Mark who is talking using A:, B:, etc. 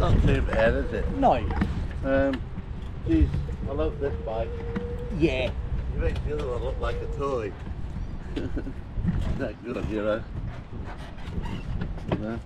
A: Not too bad, is it?
B: Um, geez, I love this bike.
A: Yeah.
B: You make the other one look like a toy. that good, you know. You know?